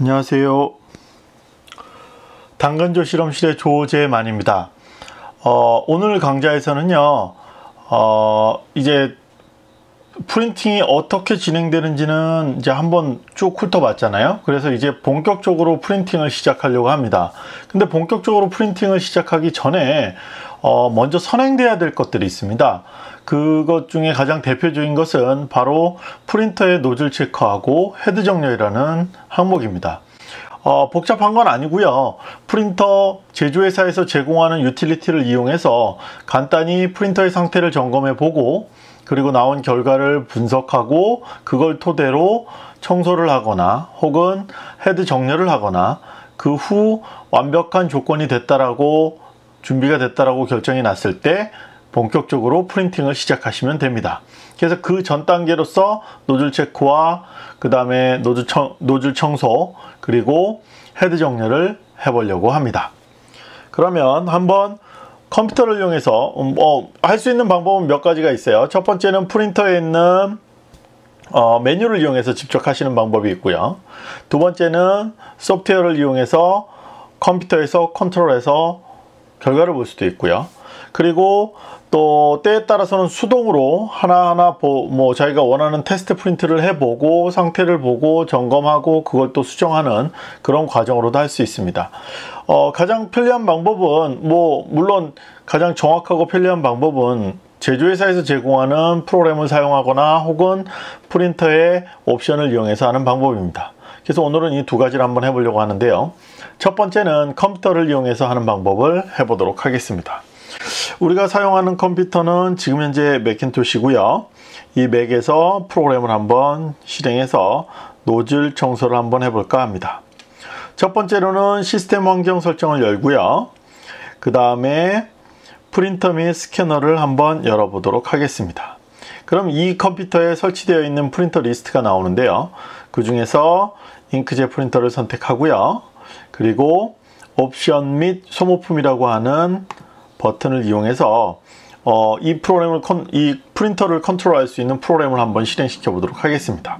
안녕하세요. 당근조 실험실의 조재만입니다. 어, 오늘 강좌에서는요, 어, 이제 프린팅이 어떻게 진행되는지는 이제 한번 쭉 훑어봤잖아요. 그래서 이제 본격적으로 프린팅을 시작하려고 합니다. 근데 본격적으로 프린팅을 시작하기 전에 어 먼저 선행돼야 될 것들이 있습니다. 그것 중에 가장 대표적인 것은 바로 프린터의 노즐 체크하고 헤드 정렬이라는 항목입니다. 어, 복잡한 건 아니고요. 프린터 제조회사에서 제공하는 유틸리티를 이용해서 간단히 프린터의 상태를 점검해 보고 그리고 나온 결과를 분석하고 그걸 토대로 청소를 하거나 혹은 헤드 정렬을 하거나 그 후 완벽한 조건이 됐다라고 준비가 됐다라고 결정이 났을 때 본격적으로 프린팅을 시작하시면 됩니다. 그래서 그 전 단계로서 노즐 체크와 그 다음에 노즐, 청, 노즐 청소 그리고 헤드 정렬을 해보려고 합니다. 그러면 한번 컴퓨터를 이용해서 음, 어, 할 수 있는 방법은 몇 가지가 있어요. 첫 번째는 프린터에 있는 어, 메뉴를 이용해서 직접 하시는 방법이 있고요. 두 번째는 소프트웨어를 이용해서 컴퓨터에서 컨트롤해서 결과를 볼 수도 있고요. 그리고 또 때에 따라서는 수동으로 하나하나 보, 뭐 자기가 원하는 테스트 프린트를 해보고 상태를 보고 점검하고 그걸 또 수정하는 그런 과정으로도 할 수 있습니다. 어, 가장 편리한 방법은 뭐 물론 가장 정확하고 편리한 방법은 제조회사에서 제공하는 프로그램을 사용하거나 혹은 프린터의 옵션을 이용해서 하는 방법입니다. 그래서 오늘은 이 두 가지를 한번 해보려고 하는데요. 첫 번째는 컴퓨터를 이용해서 하는 방법을 해보도록 하겠습니다. 우리가 사용하는 컴퓨터는 지금 현재 맥킨토시고요. 이 맥에서 프로그램을 한번 실행해서 노즐 청소를 한번 해볼까 합니다. 첫 번째로는 시스템 환경 설정을 열고요. 그 다음에 프린터 및 스캐너를 한번 열어보도록 하겠습니다. 그럼 이 컴퓨터에 설치되어 있는 프린터 리스트가 나오는데요. 그 중에서 잉크젯 프린터를 선택하고요. 그리고 옵션 및 소모품이라고 하는 버튼을 이용해서 어, 이 프로그램을 컨, 이 프린터를 컨트롤할 수 있는 프로그램을 한번 실행시켜 보도록 하겠습니다.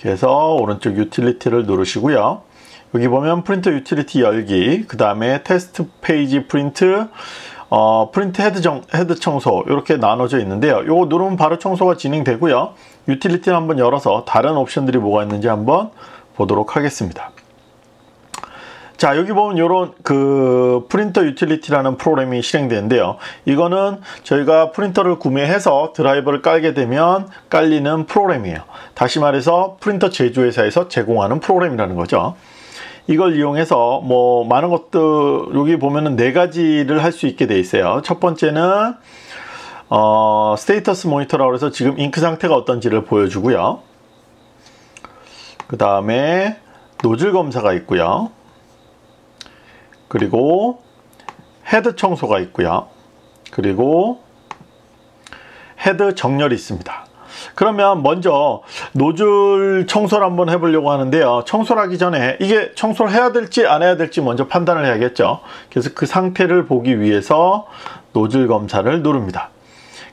그래서 오른쪽 유틸리티를 누르시고요. 여기 보면 프린터 유틸리티 열기, 그 다음에 테스트 페이지 프린트, 어, 프린트 헤드, 정, 헤드 청소 이렇게 나눠져 있는데요. 이거 누르면 바로 청소가 진행되고요. 유틸리티를 한번 열어서 다른 옵션들이 뭐가 있는지 한번 보도록 하겠습니다. 자 여기 보면 이런 그 프린터 유틸리티라는 프로그램이 실행되는데요. 이거는 저희가 프린터를 구매해서 드라이버를 깔게 되면 깔리는 프로그램이에요. 다시 말해서 프린터 제조회사에서 제공하는 프로그램이라는 거죠. 이걸 이용해서 뭐 많은 것들 여기 보면은 네 가지를 할 수 있게 돼 있어요. 첫 번째는 어, status monitor라고 해서 지금 잉크 상태가 어떤지를 보여주고요. 그 다음에 노즐 검사가 있고요 그리고 헤드 청소가 있고요. 그리고 헤드 정렬이 있습니다. 그러면 먼저 노즐 청소를 한번 해보려고 하는데요. 청소를 하기 전에 이게 청소를 해야 될지 안 해야 될지 먼저 판단을 해야겠죠. 그래서 그 상태를 보기 위해서 노즐 검사를 누릅니다.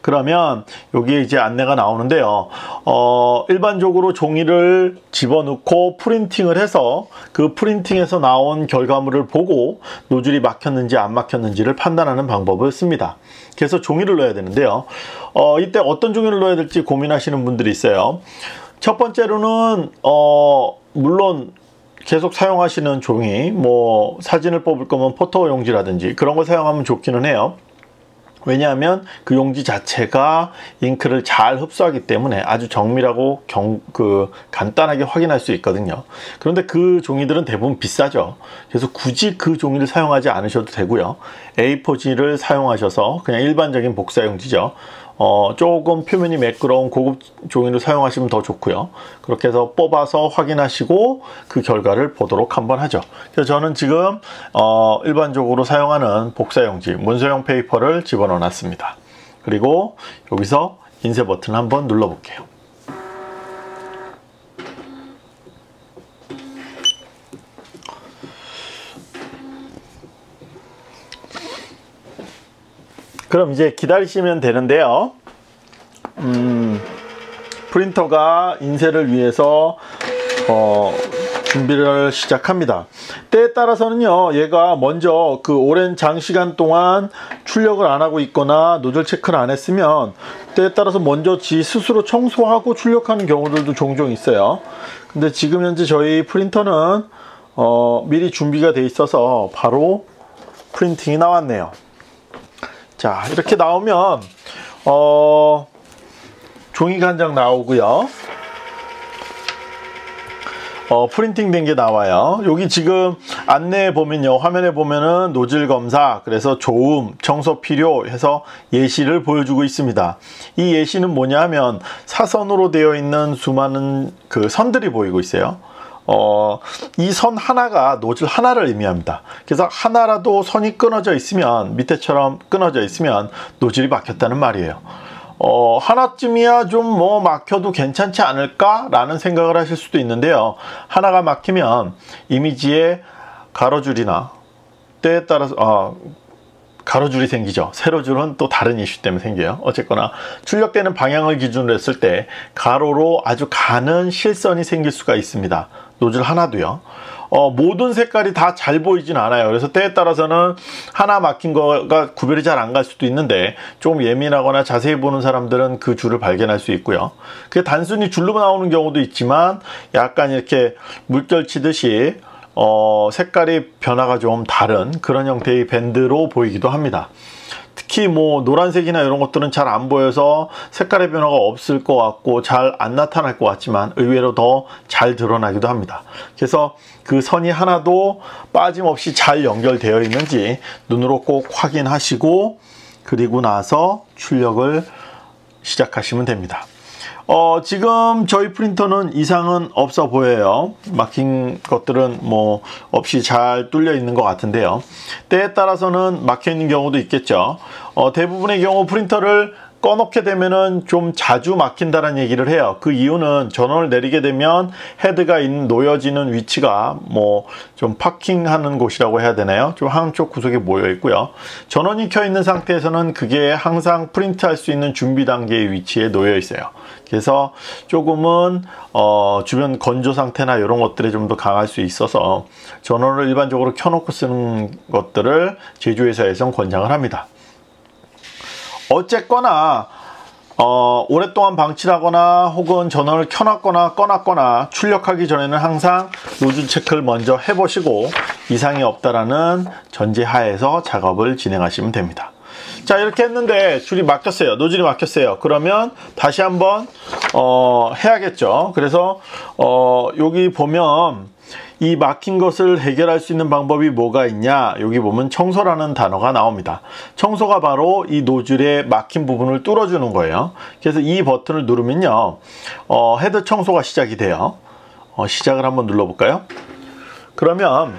그러면 여기에 이제 안내가 나오는데요. 어, 일반적으로 종이를 집어넣고 프린팅을 해서 그 프린팅에서 나온 결과물을 보고 노즐이 막혔는지 안 막혔는지를 판단하는 방법을 씁니다. 그래서 종이를 넣어야 되는데요. 어, 이때 어떤 종이를 넣어야 될지 고민하시는 분들이 있어요. 첫 번째로는 어, 물론 계속 사용하시는 종이 뭐 사진을 뽑을 거면 포토 용지라든지 그런 걸 사용하면 좋기는 해요. 왜냐하면 그 용지 자체가 잉크를 잘 흡수하기 때문에 아주 정밀하고 경, 그 간단하게 확인할 수 있거든요. 그런데 그 종이들은 대부분 비싸죠. 그래서 굳이 그 종이를 사용하지 않으셔도 되고요. A4지를 사용하셔서 그냥 일반적인 복사 용지죠. 어, 조금 표면이 매끄러운 고급 종이를 사용하시면 더 좋고요. 그렇게 해서 뽑아서 확인하시고 그 결과를 보도록 한번 하죠. 그래서 저는 지금 어, 일반적으로 사용하는 복사용지, 문서용 페이퍼를 집어넣어 놨습니다. 그리고 여기서 인쇄 버튼 한번 눌러 볼게요. 그럼 이제 기다리시면 되는데요. 음, 프린터가 인쇄를 위해서 어, 준비를 시작합니다. 때에 따라서는요, 얘가 먼저 그 오랜 장시간 동안 출력을 안 하고 있거나 노즐 체크를 안 했으면 때에 따라서 먼저 지 스스로 청소하고 출력하는 경우들도 종종 있어요. 근데 지금 현재 저희 프린터는 어, 미리 준비가 돼 있어서 바로 프린팅이 나왔네요. 자, 이렇게 나오면 어, 종이가 한 장 나오고요. 어, 프린팅 된 게 나와요. 여기 지금 안내에 보면요. 화면에 보면은 노즐 검사, 그래서 조음, 청소 필요 해서 예시를 보여주고 있습니다. 이 예시는 뭐냐 하면 사선으로 되어 있는 수많은 그 선들이 보이고 있어요. 어, 이 선 하나가 노즐 하나를 의미합니다. 그래서 하나라도 선이 끊어져 있으면 밑에처럼 끊어져 있으면 노즐이 막혔다는 말이에요. 어, 하나쯤이야 좀 뭐 막혀도 괜찮지 않을까라는 생각을 하실 수도 있는데요. 하나가 막히면 이미지에 가로줄이나 때에 따라서 어, 가로줄이 생기죠. 세로줄은 또 다른 이슈 때문에 생겨요. 어쨌거나 출력되는 방향을 기준으로 했을 때 가로로 아주 가는 실선이 생길 수가 있습니다. 노즐 하나도요. 어, 모든 색깔이 다 잘 보이진 않아요. 그래서 때에 따라서는 하나 막힌 거가 구별이 잘 안 갈 수도 있는데 좀 예민하거나 자세히 보는 사람들은 그 줄을 발견할 수 있고요. 그게 단순히 줄로 나오는 경우도 있지만 약간 이렇게 물결 치듯이 어, 색깔이 변화가 좀 다른 그런 형태의 밴드로 보이기도 합니다. 특히 뭐 노란색이나 이런 것들은 잘 안 보여서 색깔의 변화가 없을 것 같고 잘 안 나타날 것 같지만 의외로 더 잘 드러나기도 합니다. 그래서 그 선이 하나도 빠짐없이 잘 연결되어 있는지 눈으로 꼭 확인하시고 그리고 나서 출력을 시작하시면 됩니다. 어, 지금 저희 프린터는 이상은 없어 보여요. 막힌 것들은 뭐 없이 잘 뚫려 있는 것 같은데요. 때에 따라서는 막혀 있는 경우도 있겠죠. 어, 대부분의 경우 프린터를 꺼놓게 되면은 좀 자주 막힌다는 얘기를 해요. 그 이유는 전원을 내리게 되면 헤드가 있는 놓여지는 위치가 뭐 좀 파킹하는 곳이라고 해야 되나요? 좀 한쪽 구석에 모여 있고요. 전원이 켜 있는 상태에서는 그게 항상 프린트할 수 있는 준비 단계의 위치에 놓여 있어요. 그래서 조금은 어 주변 건조 상태나 이런 것들에 좀 더 강할 수 있어서 전원을 일반적으로 켜놓고 쓰는 것들을 제조회사에선 권장을 합니다. 어쨌거나 어, 오랫동안 방치하거나 혹은 전원을 켜놨거나 꺼놨거나 출력하기 전에는 항상 노즐 체크를 먼저 해보시고 이상이 없다라는 전제하에서 작업을 진행하시면 됩니다. 자 이렇게 했는데 줄이 막혔어요. 노즐이 막혔어요. 그러면 다시 한번 어, 해야겠죠. 그래서 어, 여기 보면 이 막힌 것을 해결할 수 있는 방법이 뭐가 있냐? 여기 보면 청소라는 단어가 나옵니다. 청소가 바로 이 노즐의 막힌 부분을 뚫어주는 거예요. 그래서 이 버튼을 누르면요 어, 헤드 청소가 시작이 돼요. 어, 시작을 한번 눌러볼까요? 그러면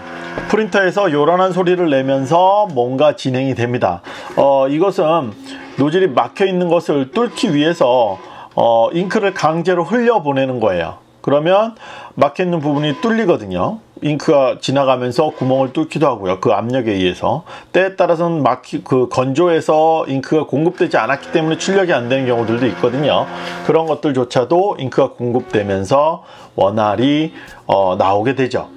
프린터에서 요란한 소리를 내면서 뭔가 진행이 됩니다. 어, 이것은 노즐이 막혀 있는 것을 뚫기 위해서 어, 잉크를 강제로 흘려 보내는 거예요 그러면 막혀있는 부분이 뚫리거든요. 잉크가 지나가면서 구멍을 뚫기도 하고요. 그 압력에 의해서 때에 따라서는 막히 그 건조해서 잉크가 공급되지 않았기 때문에 출력이 안 되는 경우들도 있거든요. 그런 것들조차도 잉크가 공급되면서 원활히 어, 나오게 되죠.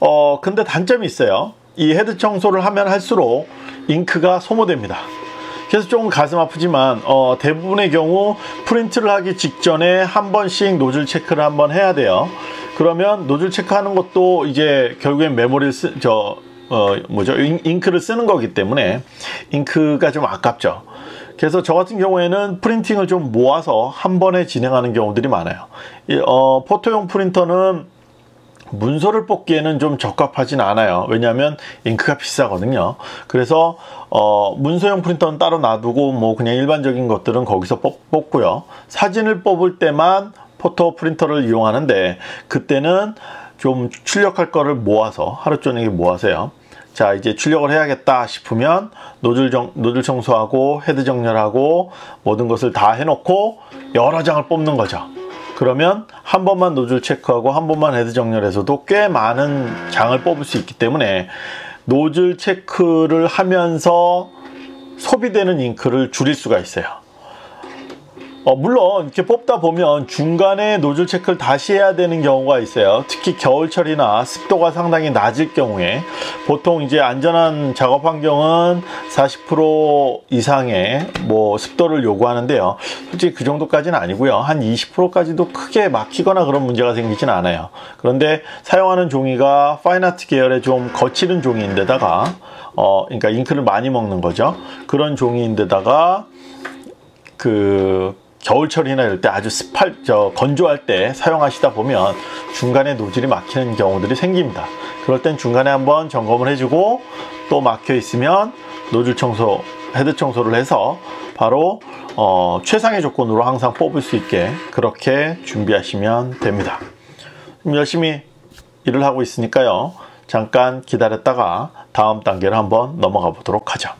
어 근데 단점이 있어요. 이 헤드 청소를 하면 할수록 잉크가 소모됩니다. 그래서 조금 가슴 아프지만 어, 대부분의 경우 프린트를 하기 직전에 한 번씩 노즐 체크를 한번 해야 돼요. 그러면 노즐 체크하는 것도 이제 결국엔 메모리를 쓰, 저, 어, 뭐죠? 잉크를 쓰는 거기 때문에 잉크가 좀 아깝죠. 그래서 저 같은 경우에는 프린팅을 좀 모아서 한 번에 진행하는 경우들이 많아요. 이, 어, 포토용 프린터는 문서를 뽑기에는 좀 적합하진 않아요. 왜냐하면 잉크가 비싸거든요. 그래서 어, 문서용 프린터는 따로 놔두고 뭐 그냥 일반적인 것들은 거기서 뽑, 뽑고요. 사진을 뽑을 때만 포토 프린터를 이용하는데 그때는 좀 출력할 거를 모아서 하루 종일 모아서요. 자 이제 출력을 해야겠다 싶으면 노즐, 정, 노즐 청소하고 헤드 정렬하고 모든 것을 다 해놓고 여러 장을 뽑는 거죠. 그러면 한 번만 노즐 체크하고 한 번만 헤드 정렬해서도 꽤 많은 장을 뽑을 수 있기 때문에 노즐 체크를 하면서 소비되는 잉크를 줄일 수가 있어요. 어, 물론 이렇게 뽑다 보면 중간에 노즐 체크를 다시 해야 되는 경우가 있어요. 특히 겨울철이나 습도가 상당히 낮을 경우에 보통 이제 안전한 작업 환경은 40% 이상의 뭐 습도를 요구하는데요. 솔직히 그 정도까지는 아니고요. 한 20%까지도 크게 막히거나 그런 문제가 생기진 않아요. 그런데 사용하는 종이가 파인아트 계열의 좀 거칠은 종이인데다가 어, 그러니까 잉크를 많이 먹는 거죠. 그런 종이인데다가 그 겨울철이나 이럴 때 아주 습할, 저, 건조할 때 사용하시다 보면 중간에 노즐이 막히는 경우들이 생깁니다. 그럴 땐 중간에 한번 점검을 해주고 또 막혀 있으면 노즐 청소, 헤드 청소를 해서 바로 어, 최상의 조건으로 항상 뽑을 수 있게 그렇게 준비하시면 됩니다. 열심히 일을 하고 있으니까요. 잠깐 기다렸다가 다음 단계를 한번 넘어가 보도록 하죠.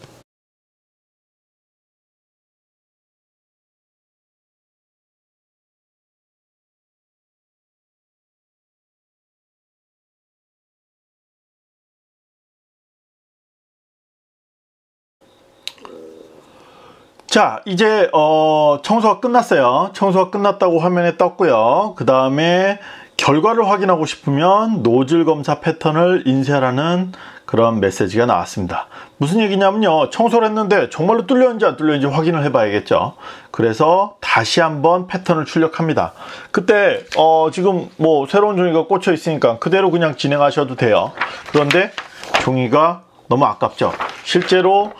자 이제 어, 청소가 끝났어요. 청소가 끝났다고 화면에 떴고요. 그 다음에 결과를 확인하고 싶으면 노즐 검사 패턴을 인쇄하라는 그런 메시지가 나왔습니다. 무슨 얘기냐면요. 청소를 했는데 정말로 뚫렸는지 안 뚫렸는지 확인을 해 봐야겠죠. 그래서 다시 한번 패턴을 출력합니다. 그때 어, 지금 뭐 새로운 종이가 꽂혀 있으니까 그대로 그냥 진행하셔도 돼요. 그런데 종이가 너무 아깝죠. 실제로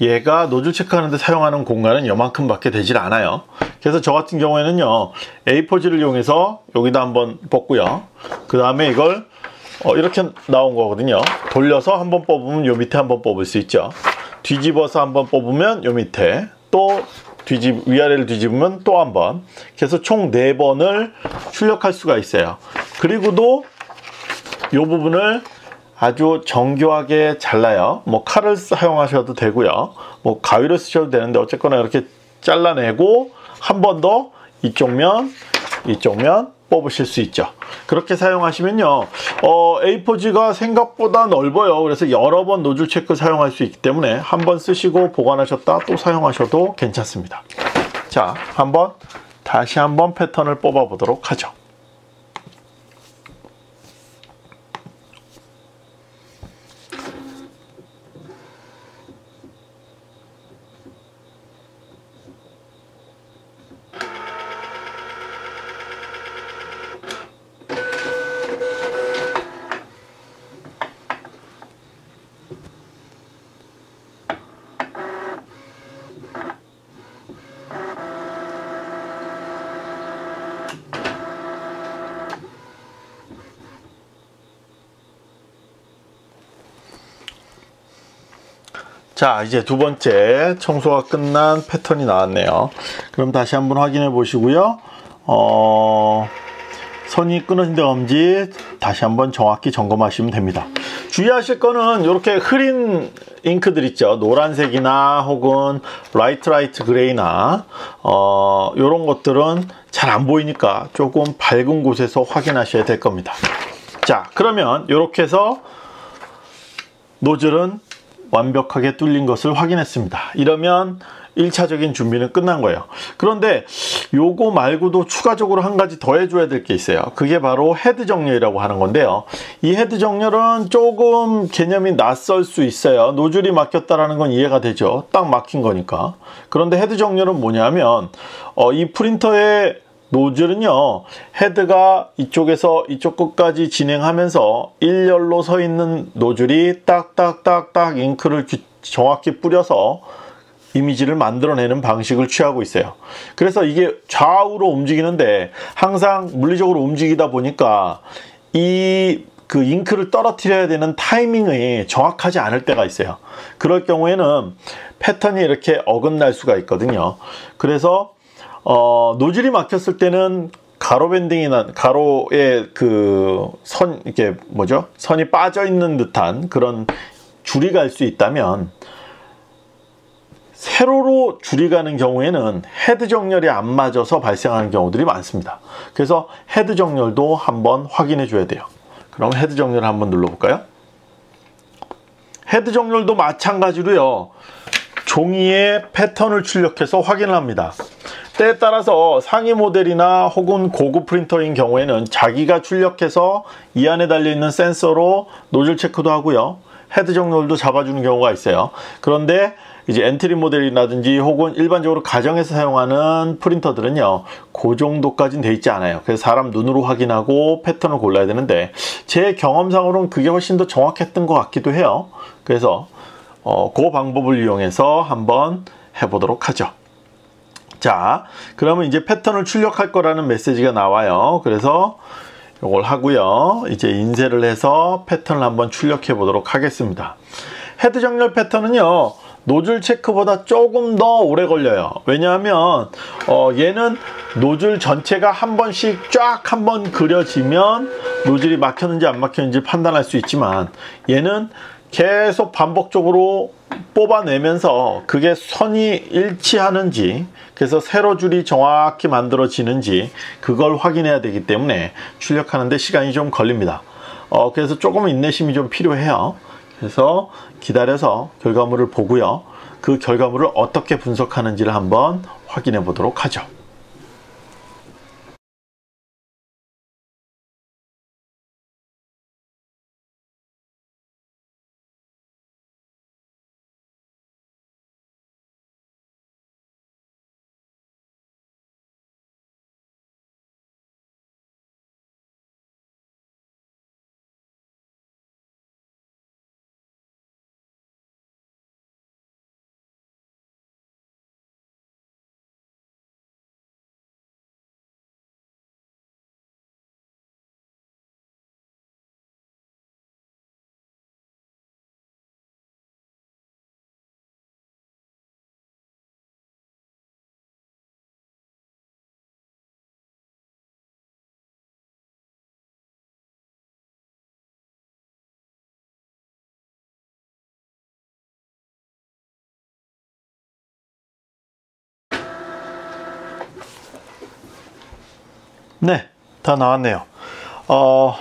얘가 노즐 체크하는데 사용하는 공간은 요만큼 밖에 되질 않아요. 그래서 저 같은 경우에는요 A4지를 이용해서 여기다 한번 뽑고요. 그 다음에 이걸 어, 이렇게 나온 거거든요. 돌려서 한번 뽑으면 요 밑에 한번 뽑을 수 있죠. 뒤집어서 한번 뽑으면 요 밑에 또 뒤집 위아래를 뒤집으면 또 한번. 그래서 총 4번을 출력할 수가 있어요. 그리고도 요 부분을 아주 정교하게 잘라요. 뭐 칼을 사용하셔도 되고요. 뭐 가위를 쓰셔도 되는데 어쨌거나 이렇게 잘라내고 한 번 더 이쪽 면, 이쪽 면 뽑으실 수 있죠. 그렇게 사용하시면요. 어, A4지가 생각보다 넓어요. 그래서 여러 번 노즐 체크 사용할 수 있기 때문에 한 번 쓰시고 보관하셨다 또 사용하셔도 괜찮습니다. 자, 한번 다시 한번 패턴을 뽑아 보도록 하죠. 자 이제 두 번째 청소가 끝난 패턴이 나왔네요. 그럼 다시 한번 확인해 보시고요. 어, 선이 끊어진 데 없는지 다시 한번 정확히 점검하시면 됩니다. 주의하실 거는 이렇게 흐린 잉크들 있죠. 노란색이나 혹은 light light gray나 어, 이런 것들은 잘 안 보이니까 조금 밝은 곳에서 확인하셔야 될 겁니다. 자 그러면 이렇게 해서 노즐은 완벽하게 뚫린 것을 확인했습니다. 이러면 1차적인 준비는 끝난 거예요. 그런데 요거 말고도 추가적으로 한 가지 더 해줘야 될 게 있어요. 그게 바로 헤드 정렬이라고 하는 건데요. 이 헤드 정렬은 조금 개념이 낯설 수 있어요. 노즐이 막혔다라는 건 이해가 되죠. 딱 막힌 거니까. 그런데 헤드 정렬은 뭐냐면 어, 이 프린터의 노즐은요 헤드가 이쪽에서 이쪽 끝까지 진행하면서 일렬로 서 있는 노즐이 딱딱딱딱 잉크를 정확히 뿌려서 이미지를 만들어내는 방식을 취하고 있어요. 그래서 이게 좌우로 움직이는데 항상 물리적으로 움직이다 보니까 이 그 잉크를 떨어뜨려야 되는 타이밍이 정확하지 않을 때가 있어요. 그럴 경우에는 패턴이 이렇게 어긋날 수가 있거든요. 그래서 어, 노즐이 막혔을 때는 가로 밴딩이 난 가로에 그선 이게 뭐죠? 선이 빠져 있는 듯한 그런 줄이 갈 수 있다면 세로로 줄이 가는 경우에는 헤드 정렬이 안 맞아서 발생하는 경우들이 많습니다. 그래서 헤드 정렬도 한번 확인해 줘야 돼요. 그럼 헤드 정렬 한번 눌러 볼까요? 헤드 정렬도 마찬가지로요. 종이에 패턴을 출력해서 확인을 합니다. 때에 따라서 상위 모델이나 혹은 고급 프린터인 경우에는 자기가 출력해서 이 안에 달려있는 센서로 노즐 체크도 하고요. 헤드 정렬도 잡아주는 경우가 있어요. 그런데 이제 엔트리 모델이라든지 혹은 일반적으로 가정에서 사용하는 프린터들은요 그 정도까지는 돼 있지 않아요 그래서 사람 눈으로 확인하고 패턴을 골라야 되는데 제 경험상으로는 그게 훨씬 더 정확했던 것 같기도 해요 그래서 어, 그 방법을 이용해서 한번 해보도록 하죠 자 그러면 이제 패턴을 출력할 거라는 메시지가 나와요. 그래서 이걸 하고요. 이제 인쇄를 해서 패턴을 한번 출력해 보도록 하겠습니다. 헤드 정렬 패턴은요 노즐 체크보다 조금 더 오래 걸려요. 왜냐하면 어, 얘는 노즐 전체가 한 번씩 쫙 한 번 그려지면 노즐이 막혔는지 안 막혔는지 판단할 수 있지만 얘는 계속 반복적으로 뽑아내면서 그게 선이 일치하는지 그래서 세로 줄이 정확히 만들어지는지 그걸 확인해야 되기 때문에 출력하는데 시간이 좀 걸립니다. 어, 그래서 조금 인내심이 좀 필요해요. 그래서 기다려서 결과물을 보고요. 그 결과물을 어떻게 분석하는지를 한번 확인해 보도록 하죠 네, 다 나왔네요. 어,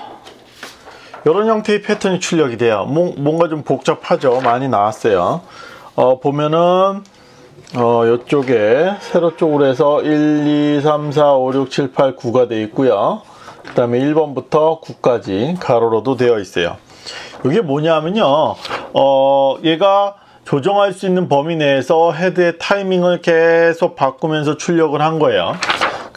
이런 형태의 패턴이 출력이 돼요. 뭐, 뭔가 좀 복잡하죠. 많이 나왔어요. 어, 보면은 어, 이쪽에 세로 쪽으로 해서 1, 2, 3, 4, 5, 6, 7, 8, 9가 되어 있고요. 그 다음에 1번부터 9까지 가로로도 되어 있어요. 이게 뭐냐면요. 어, 얘가 조정할 수 있는 범위 내에서 헤드의 타이밍을 계속 바꾸면서 출력을 한 거예요.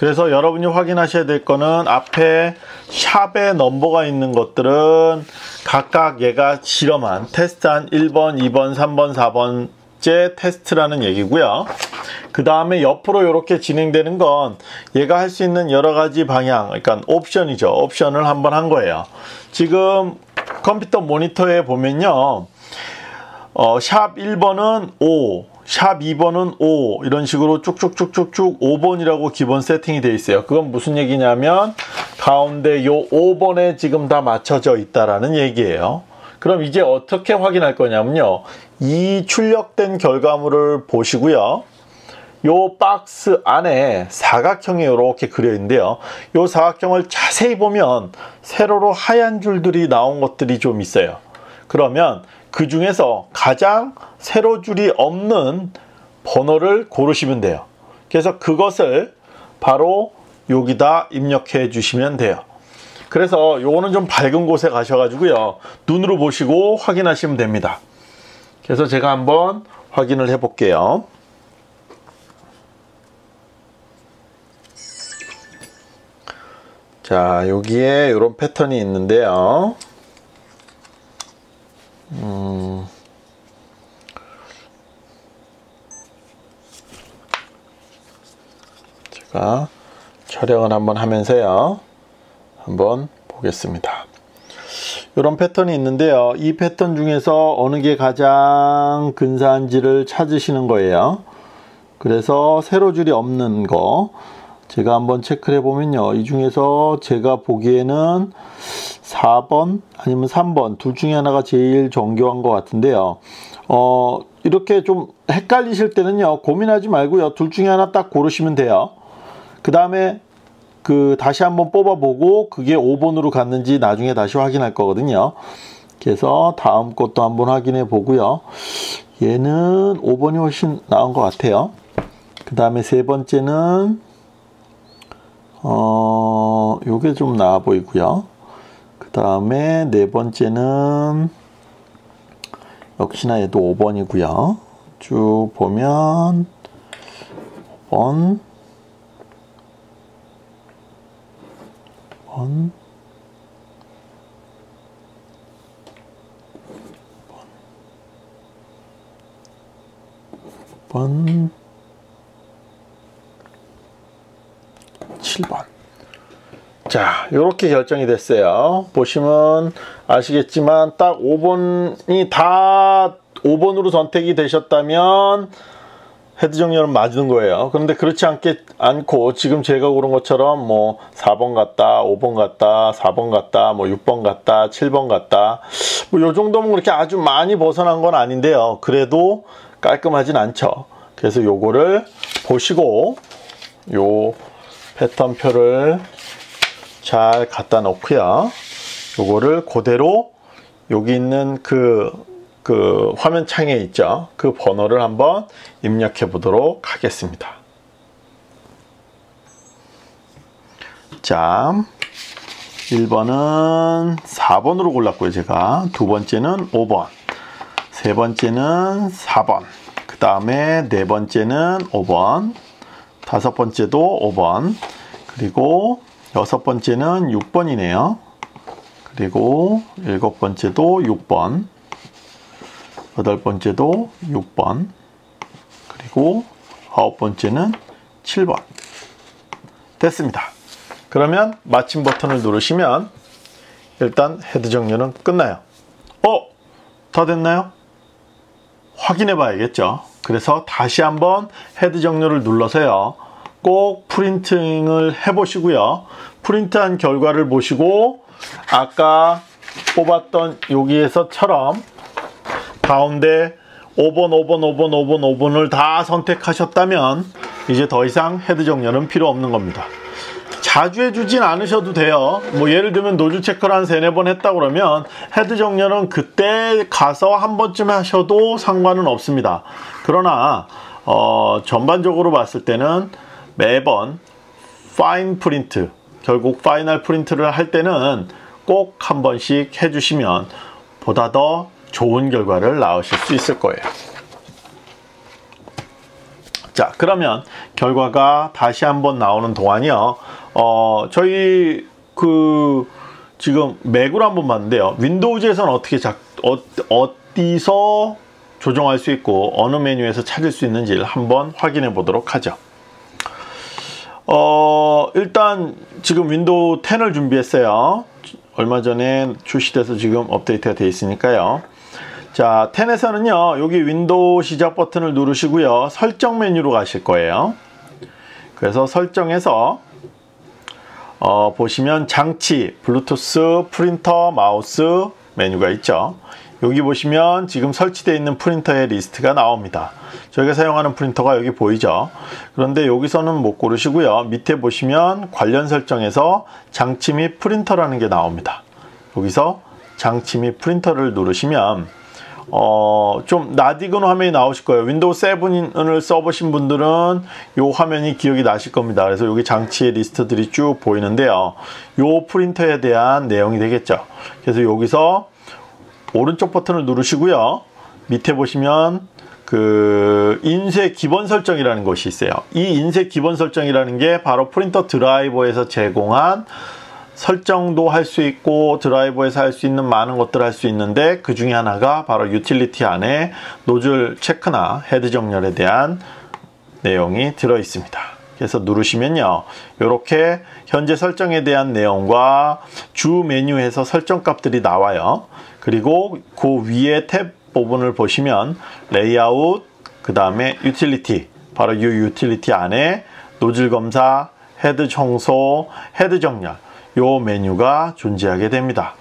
그래서 여러분이 확인하셔야 될 거는 앞에 샵에 넘버가 있는 것들은 각각 얘가 실험한 테스트한 1번, 2번, 3번, 4번째 테스트라는 얘기고요. 그 다음에 옆으로 이렇게 진행되는 건 얘가 할 수 있는 여러 가지 방향, 그러니까 옵션이죠. 옵션을 한번 한 거예요. 지금 컴퓨터 모니터에 보면요. 어, 샵 1번은 5, 샵 2번은 5 이런 식으로 쭉쭉쭉쭉쭉 5번이라고 기본 세팅이 되어 있어요. 그건 무슨 얘기냐면 가운데 요 5번에 지금 다 맞춰져 있다라는 얘기예요. 그럼 이제 어떻게 확인할 거냐면요. 이 출력된 결과물을 보시고요. 요 박스 안에 사각형이 이렇게 그려 있는데요. 요 사각형을 자세히 보면 세로로 하얀 줄들이 나온 것들이 좀 있어요. 그러면 그 중에서 가장 세로줄이 없는 번호를 고르시면 돼요. 그래서 그것을 바로 여기다 입력해 주시면 돼요. 그래서 요거는 좀 밝은 곳에 가셔가지고요. 눈으로 보시고 확인하시면 됩니다. 그래서 제가 한번 확인을 해 볼게요. 자, 여기에 이런 패턴이 있는데요. 음, 제가 촬영을 한번 하면서요. 한번 보겠습니다. 이런 패턴이 있는데요. 이 패턴 중에서 어느 게 가장 근사한지를 찾으시는 거예요. 그래서 세로 줄이 없는 거 제가 한번 체크를 해보면요. 이 중에서 제가 보기에는 4번 아니면 3번 둘 중에 하나가 제일 정교한 것 같은데요. 어, 이렇게 좀 헷갈리실 때는요. 고민하지 말고요. 둘 중에 하나 딱 고르시면 돼요. 그 다음에 그 다시 한번 뽑아보고 그게 5번으로 갔는지 나중에 다시 확인할 거거든요. 그래서 다음 것도 한번 확인해 보고요. 얘는 5번이 훨씬 나은 것 같아요. 그 다음에 세 번째는 어 요게 좀 나아 보이고요. 그 다음에 네 번째는 역시나 얘도 5번이고요. 쭉 보면 5번 5번 번 7번 자 이렇게 결정이 됐어요. 보시면 아시겠지만 딱 5번이 다 5번으로 선택이 되셨다면 헤드 정렬은 맞는 거예요. 그런데 그렇지 않게 않고 지금 제가 고른 것처럼 뭐 4번 같다 5번 같다 4번 같다 뭐 6번 같다 7번 같다. 뭐 요 정도면 그렇게 아주 많이 벗어난 건 아닌데요. 그래도 깔끔하진 않죠. 그래서 요거를 보시고 요 패턴표를 잘 갖다 놓고요. 요거를 그대로 여기 있는 그, 그 화면 창에 있죠. 그 번호를 한번 입력해 보도록 하겠습니다. 자, 1번은 4번으로 골랐고요, 제가. 두 번째는 5번. 세 번째는 4번. 그 다음에 네 번째는 5번. 다섯 번째도 5번. 그리고 여섯 번째는 6번이네요. 그리고 일곱 번째도 6번. 여덟 번째도 6번. 그리고 아홉 번째는 7번. 됐습니다. 그러면 마침 버튼을 누르시면 일단 헤드 정렬은 끝나요. 어? 다 됐나요? 확인해 봐야겠죠. 그래서 다시 한번 헤드 정렬을 눌러서요. 꼭 프린팅을 해 보시고요. 프린트한 결과를 보시고 아까 뽑았던 여기에서처럼 가운데 5번, 5번, 5번, 5번, 5번을 다 선택하셨다면 이제 더 이상 헤드 정렬은 필요 없는 겁니다. 자주 해주진 않으셔도 돼요. 뭐 예를 들면 노즐 체크를 한 세네 번 했다 그러면 헤드 정렬은 그때 가서 한 번쯤 하셔도 상관은 없습니다. 그러나 어, 전반적으로 봤을 때는 매번 fine print 결국 final print를 할 때는 꼭 한 번씩 해주시면 보다 더 좋은 결과를 낳으실 수 있을 거예요. 자 그러면 결과가 다시 한번 나오는 동안이요. 어 저희 그 지금 맥으로 한번 봤는데요. 윈도우즈에서는 어떻게 작, 어, 어디서 조정할 수 있고 어느 메뉴에서 찾을 수 있는지를 한번 확인해 보도록 하죠. 어, 일단 지금 윈도우 10을 준비했어요. 얼마 전에 출시돼서 지금 업데이트가 되어 있으니까요. 자, 10에서는요, 여기 윈도우 시작 버튼을 누르시고요. 설정 메뉴로 가실 거예요. 그래서 설정에서 어, 보시면 장치, 블루투스, 프린터, 마우스 메뉴가 있죠. 여기 보시면 지금 설치되어 있는 프린터의 리스트가 나옵니다. 저희가 사용하는 프린터가 여기 보이죠. 그런데 여기서는 못 고르시고요. 밑에 보시면 관련 설정에서 장치 및 프린터라는 게 나옵니다. 여기서 장치 및 프린터를 누르시면 어, 좀 낯익은 화면이 나오실 거예요. 윈도우 7을 써보신 분들은 이 화면이 기억이 나실 겁니다. 그래서 여기 장치의 리스트들이 쭉 보이는데요. 이 프린터에 대한 내용이 되겠죠. 그래서 여기서 오른쪽 버튼을 누르시고요. 밑에 보시면 그 인쇄 기본 설정이라는 것이 있어요. 이 인쇄 기본 설정이라는 게 바로 프린터 드라이버에서 제공한 설정도 할 수 있고 드라이버에서 할 수 있는 많은 것들을 할 수 있는데 그 중에 하나가 바로 유틸리티 안에 노즐 체크나 헤드 정렬에 대한 내용이 들어 있습니다. 그래서 누르시면요. 이렇게 현재 설정에 대한 내용과 주 메뉴에서 설정 값들이 나와요. 그리고 그 위에 탭 부분을 보시면 레이아웃 그 다음에 유틸리티 바로 이 유틸리티 안에 노즐 검사 헤드 청소 헤드 정렬 요 메뉴가 존재하게 됩니다.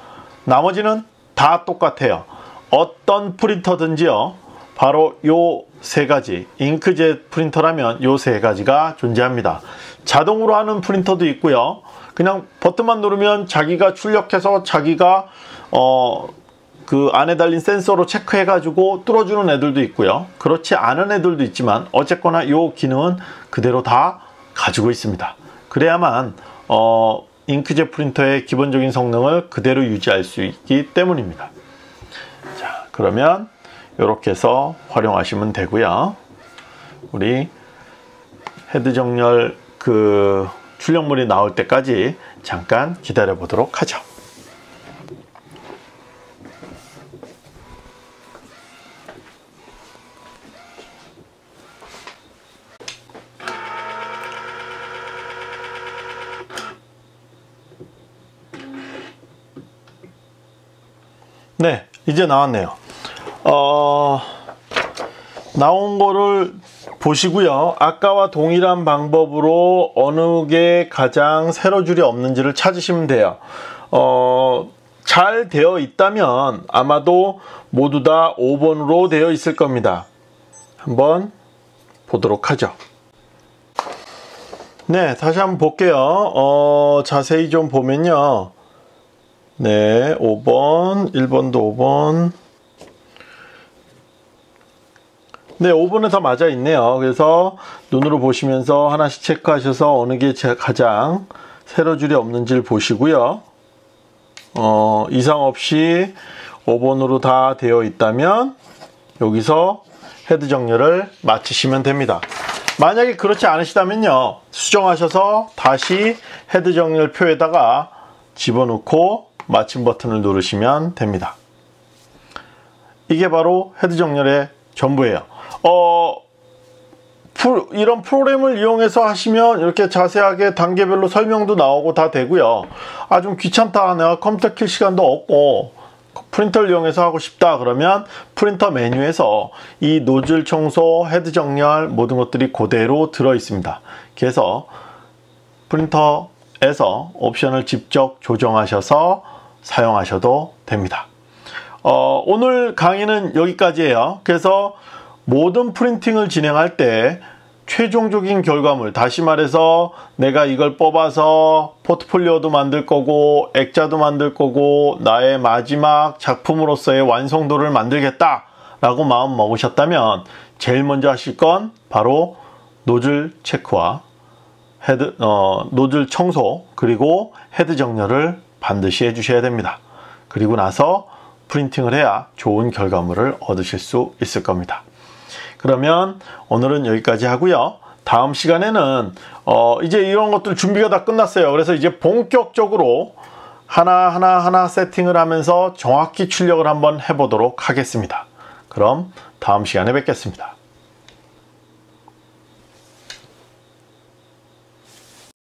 나머지는 다 똑같아요. 어떤 프린터든지요. 바로 요 세 가지 잉크젯 프린터라면 요 세 가지가 존재합니다. 자동으로 하는 프린터도 있고요. 그냥 버튼만 누르면 자기가 출력해서 자기가 어 그 안에 달린 센서로 체크해 가지고 뚫어주는 애들도 있고요. 그렇지 않은 애들도 있지만 어쨌거나 이 기능은 그대로 다 가지고 있습니다. 그래야만 어, 잉크젯 프린터의 기본적인 성능을 그대로 유지할 수 있기 때문입니다. 자 그러면 이렇게 해서 활용하시면 되고요. 우리 헤드 정렬 그 출력물이 나올 때까지 잠깐 기다려 보도록 하죠. 네, 이제 나왔네요. 어, 나온 거를 보시고요. 아까와 동일한 방법으로 어느 게 가장 세로 줄이 없는지를 찾으시면 돼요. 어, 잘 되어 있다면 아마도 모두 다 5번으로 되어 있을 겁니다. 한번 보도록 하죠. 네, 다시 한번 볼게요. 어, 자세히 좀 보면요. 네, 5번, 1번도 5번. 네, 5번에 다 맞아 있네요. 그래서 눈으로 보시면서 하나씩 체크하셔서 어느 게 가장 세로 줄이 없는지를 보시고요. 어, 이상 없이 5번으로 다 되어 있다면 여기서 헤드 정렬을 마치시면 됩니다. 만약에 그렇지 않으시다면요. 수정하셔서 다시 헤드 정렬 표에다가 집어넣고 마침 버튼을 누르시면 됩니다. 이게 바로 헤드 정렬의 전부예요. 어, 이런 프로그램을 이용해서 하시면 이렇게 자세하게 단계별로 설명도 나오고 다 되고요. 아, 좀 귀찮다. 내가 컴퓨터 킬 시간도 없고 프린터를 이용해서 하고 싶다. 그러면 프린터 메뉴에서 이 노즐 청소, 헤드 정렬 모든 것들이 그대로 들어 있습니다. 그래서 프린터에서 옵션을 직접 조정하셔서 사용하셔도 됩니다. 어, 오늘 강의는 여기까지예요. 그래서 모든 프린팅을 진행할 때 최종적인 결과물, 다시 말해서 내가 이걸 뽑아서 포트폴리오도 만들 거고, 액자도 만들 거고, 나의 마지막 작품으로서의 완성도를 만들겠다 라고 마음 먹으셨다면 제일 먼저 하실 건 바로 노즐 체크와 헤드, 어, 노즐 청소 그리고 헤드 정렬을 반드시 해주셔야 됩니다. 그리고 나서 프린팅을 해야 좋은 결과물을 얻으실 수 있을 겁니다. 그러면 오늘은 여기까지 하고요. 다음 시간에는 어 이제 이런 것들 준비가 다 끝났어요. 그래서 이제 본격적으로 하나하나 하나 세팅을 하면서 정확히 출력을 한번 해보도록 하겠습니다. 그럼 다음 시간에 뵙겠습니다.